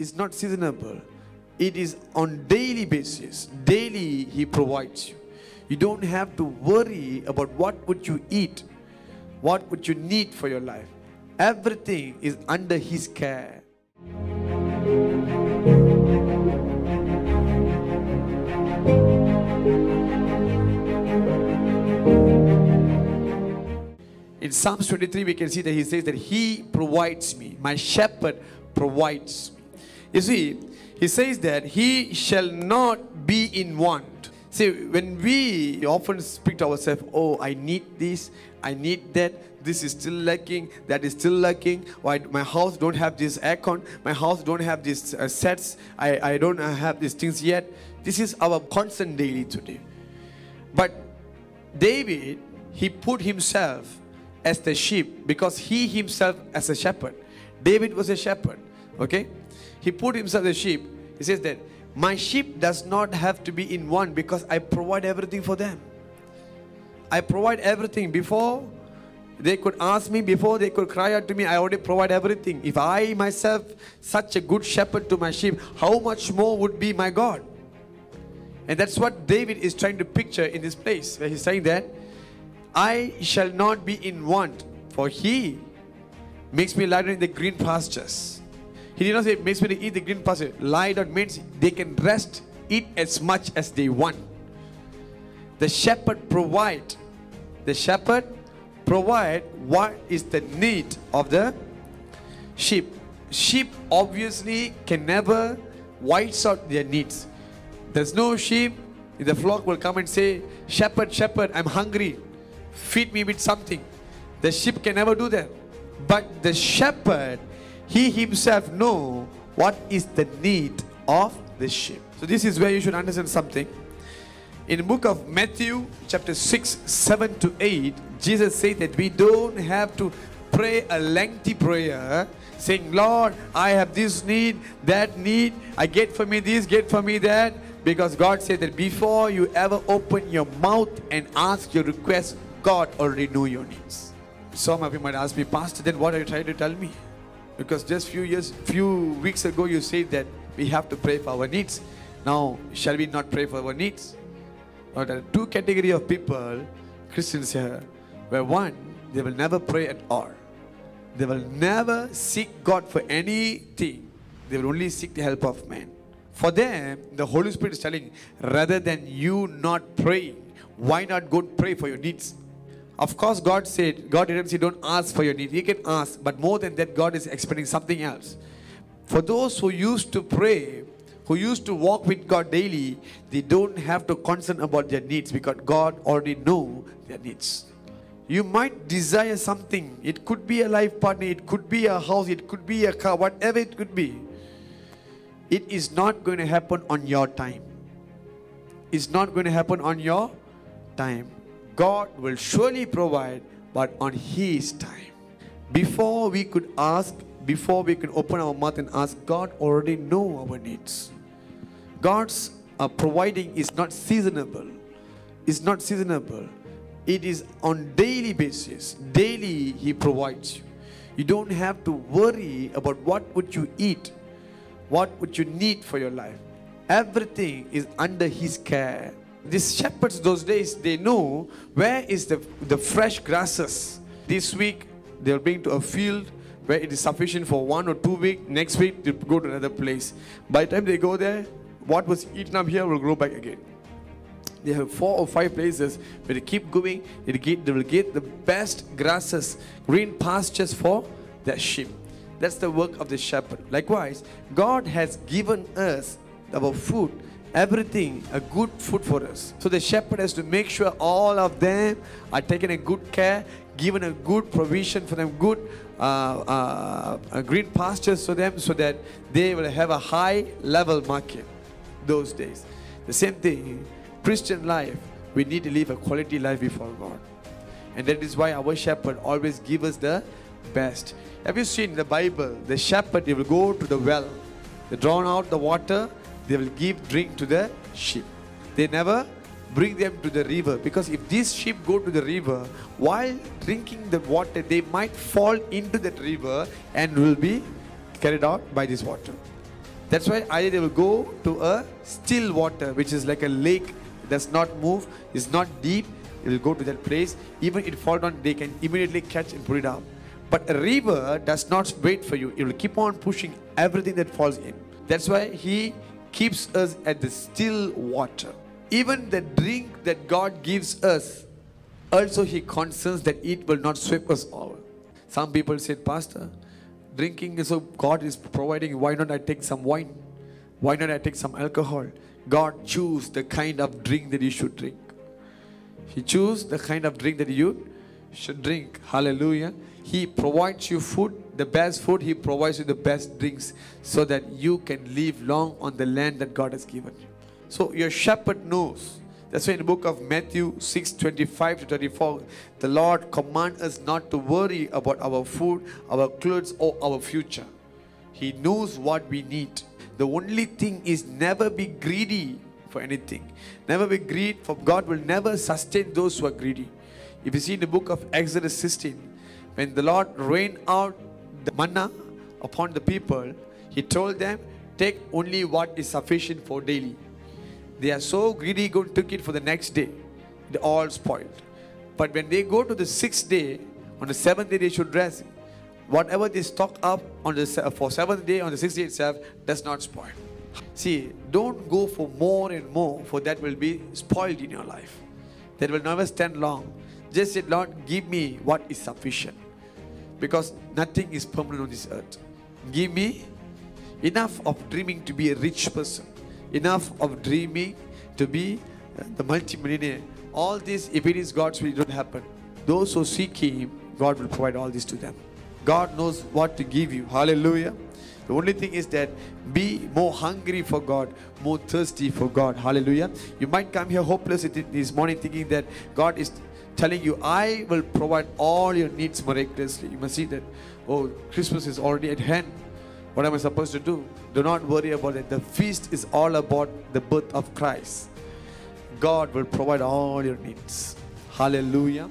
is not seasonable. It is on daily basis. Daily he provides you. You don't have to worry about what would you eat, what would you need for your life. Everything is under his care. In Psalms 23, we can see that he says that he provides me, my shepherd provides me. You see, he says that he shall not be in want. See, when we often speak to ourselves, oh, I need this, I need that, this is still lacking, that is still lacking, why my house don't have this aircon, my house don't have these uh, sets, I, I don't have these things yet. This is our constant daily today. But David, he put himself as the sheep because he himself as a shepherd. David was a shepherd. Okay? He put himself as sheep. He says that my sheep does not have to be in one because I provide everything for them. I provide everything before they could ask me, before they could cry out to me, I already provide everything. If I myself such a good shepherd to my sheep, how much more would be my God? And that's what David is trying to picture in this place where he's saying that I shall not be in want, for he makes me lie in the green pastures. He did not say makes me eat the green pasture. Lie down means they can rest, eat as much as they want. The shepherd provide. The shepherd provide what is the need of the sheep. Sheep obviously can never whites out their needs. There's no sheep the flock will come and say, Shepherd, shepherd, I'm hungry. Feed me with something. The sheep can never do that. But the shepherd, he himself know what is the need of the sheep. So this is where you should understand something. In the book of Matthew, chapter 6, 7 to 8, Jesus said that we don't have to pray a lengthy prayer saying, Lord, I have this need, that need, I get for me this, get for me that. Because God said that before you ever open your mouth and ask your request, God already knew your needs. Some of you might ask me, Pastor, then what are you trying to tell me? Because just few years, few weeks ago, you said that we have to pray for our needs. Now, shall we not pray for our needs? Now, there are two category of people, Christians here, where one, they will never pray at all. They will never seek God for anything. They will only seek the help of man. For them, the Holy Spirit is telling, rather than you not praying, why not go pray for your needs? Of course, God said, God didn't say, don't ask for your need. You can ask, but more than that, God is expecting something else. For those who used to pray, who used to walk with God daily, they don't have to concern about their needs because God already know their needs. You might desire something. It could be a life partner, it could be a house, it could be a car, whatever it could be. It is not going to happen on your time. It's not going to happen on your time. God will surely provide, but on His time. Before we could ask, before we can open our mouth and ask, God already know our needs. God's uh, providing is not seasonable. It's not seasonable. It is on daily basis. Daily He provides you. You don't have to worry about what would you eat, what would you need for your life. Everything is under His care. These shepherds those days they know where is the the fresh grasses. This week they'll bring to a field where it is sufficient for one or two weeks. Next week they go to another place. By the time they go there, what was eaten up here will grow back again. They have four or five places where they keep going. They, get, they will get the best grasses, green pastures for their sheep. That's the work of the shepherd. Likewise, God has given us our food, everything, a good food for us. So the shepherd has to make sure all of them are taken a good care, given a good provision for them, good uh, uh, green pastures for them, so that they will have a high level market those days. The same thing, Christian life, we need to live a quality life before God. And that is why our shepherd always give us the best. Have you seen the Bible, the shepherd, he will go to the well, they draw out the water, they will give drink to the sheep. They never bring them to the river because if these sheep go to the river, while drinking the water, they might fall into that river and will be carried out by this water. That's why either they will go to a still water, which is like a lake, does not move, is not deep. It will go to that place. Even it fall down, they can immediately catch and put it up. But a river does not wait for you. It will keep on pushing everything that falls in. That's why He keeps us at the still water. Even the drink that God gives us, also He concerns that it will not sweep us over. Some people said, Pastor, drinking is so God is providing. Why not I take some wine? Why not I take some alcohol? God choose the kind of drink that you should drink. He choose the kind of drink that you should drink. Hallelujah. He provides you food, the best food. He provides you the best drinks so that you can live long on the land that God has given you. So your shepherd knows. That's why in the book of Matthew 6 25 to 34, the Lord commands us not to worry about our food, our clothes, or our future. He knows what we need. The only thing is never be greedy for anything. Never be greedy, for God will never sustain those who are greedy. If you see in the book of Exodus 16, when the Lord rained out the manna upon the people, He told them, Take only what is sufficient for daily. They are so greedy, go took it for the next day. They all spoiled. But when they go to the sixth day, on the seventh day they should rest. Whatever they stock up on the for seventh day on the sixth day itself does not spoil. See, don't go for more and more, for that will be spoiled in your life. That will never stand long. Just said, Lord, give me what is sufficient. Because nothing is permanent on this earth. Give me enough of dreaming to be a rich person, enough of dreaming to be uh, the multimillionaire. All this, if it is God's will, it don't happen. Those who seek Him, God will provide all this to them. God knows what to give you. Hallelujah. The only thing is that be more hungry for God, more thirsty for God. Hallelujah. You might come here hopeless this morning thinking that God is telling you, I will provide all your needs miraculously. You must see that, oh, Christmas is already at hand. What am I supposed to do? Do not worry about it. The feast is all about the birth of Christ. God will provide all your needs. Hallelujah.